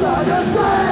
这个罪。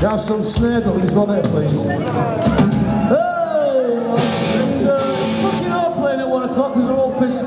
Have some snare in his monitor, please. Hey! Uh, it's fucking all playing at one o'clock because we're all pissed off.